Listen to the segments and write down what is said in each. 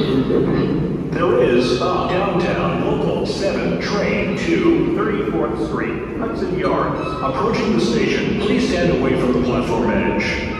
There is a downtown local 7 train to 34th Street, Hudson Yards. Approaching the station, please stand away from the platform edge.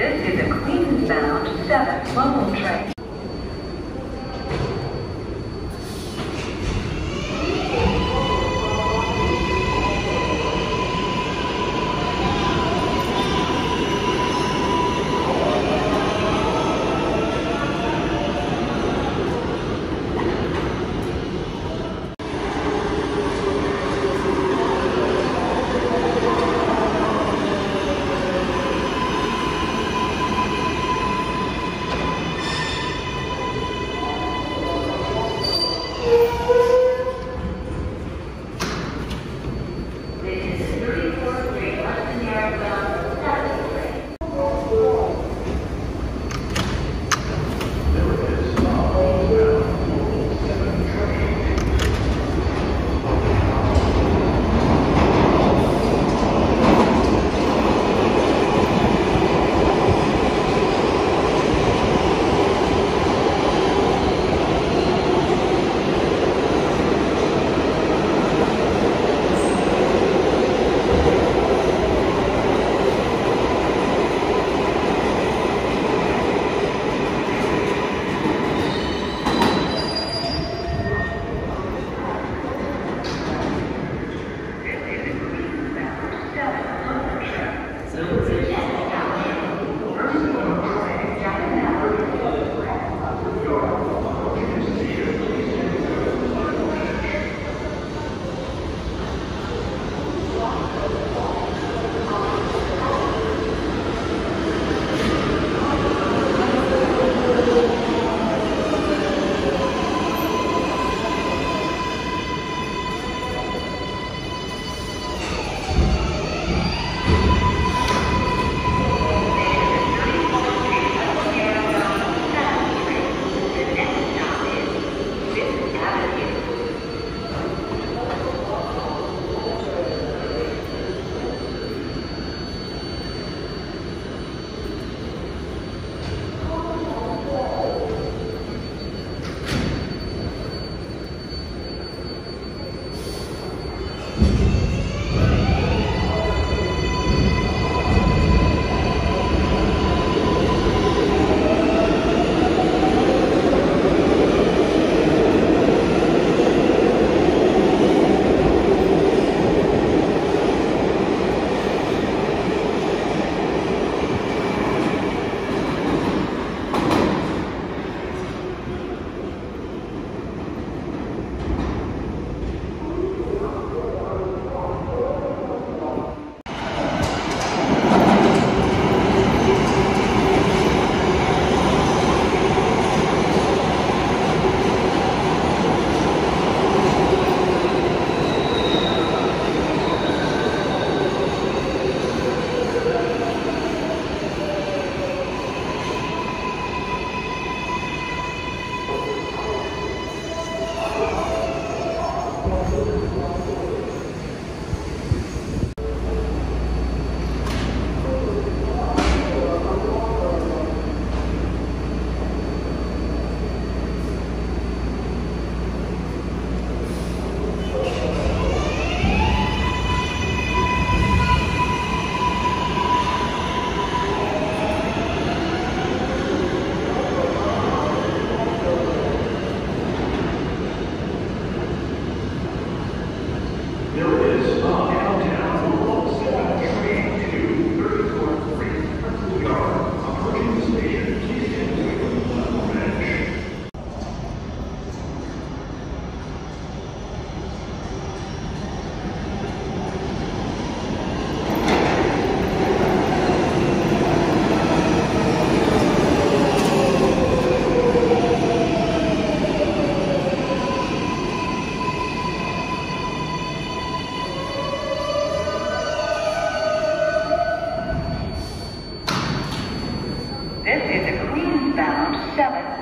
This is a Queensbound 7 local train.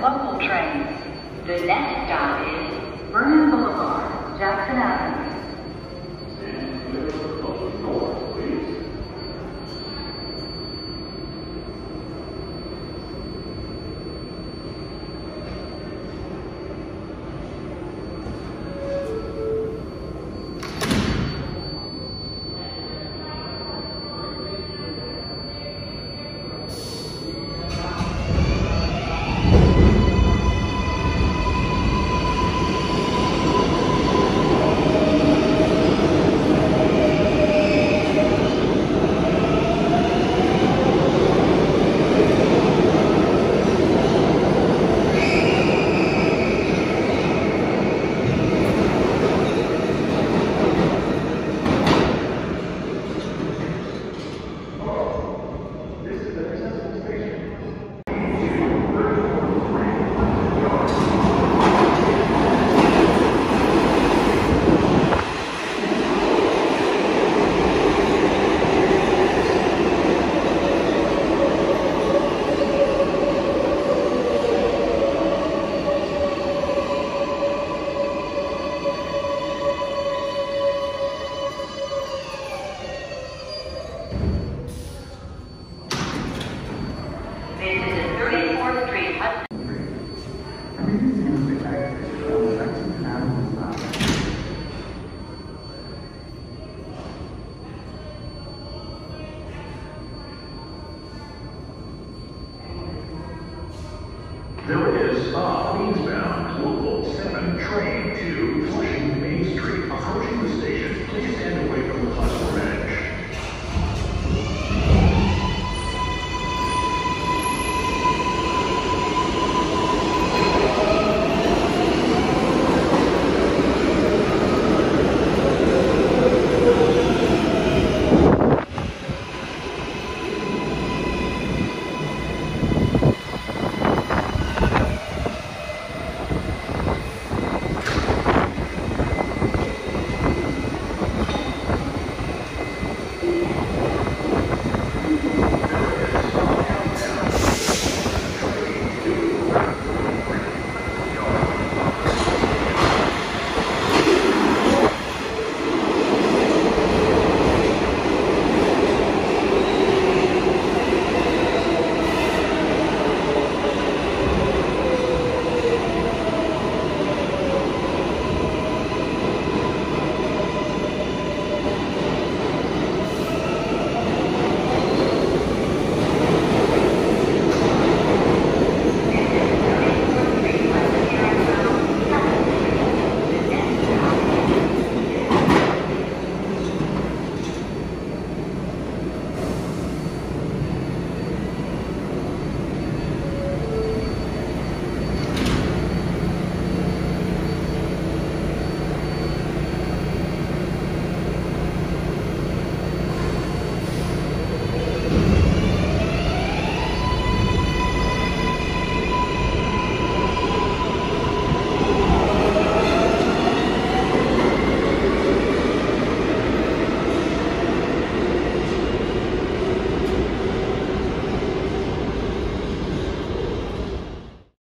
Local trains. The next stop is Vernon Boulevard, Jackson Avenue.